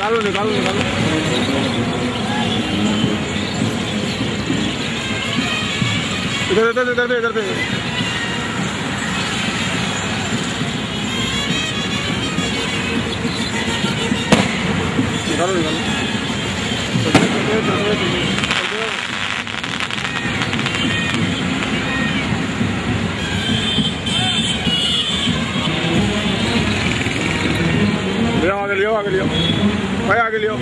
Nicarlo, nicarlo, nicarlo. Espérate, espérate, espérate. Nicarlo, nicarlo. Perfecto, perfecto, perfecto. Que. भाई आगे लियो